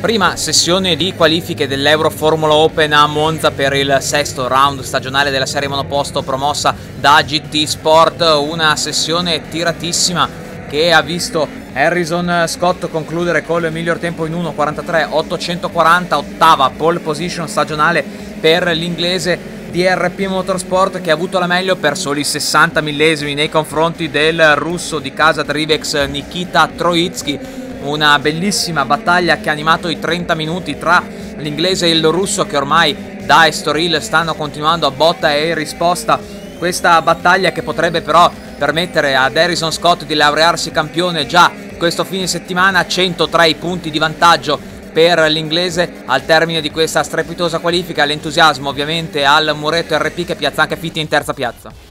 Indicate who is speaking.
Speaker 1: Prima sessione di qualifiche dell'Euro Formula Open a Monza per il sesto round stagionale della serie monoposto promossa da GT Sport, una sessione tiratissima che ha visto Harrison Scott concludere col miglior tempo in 1.43.840, ottava pole position stagionale per l'inglese DRP Motorsport che ha avuto la meglio per soli 60 millesimi nei confronti del russo di casa Drivex Nikita Troitsky una bellissima battaglia che ha animato i 30 minuti tra l'inglese e il russo che ormai da Estoril stanno continuando a botta e risposta. Questa battaglia che potrebbe però permettere ad Harrison Scott di laurearsi campione già questo fine settimana 103 punti di vantaggio per l'inglese al termine di questa strepitosa qualifica. L'entusiasmo ovviamente al muretto RP che piazza anche Fitti in terza piazza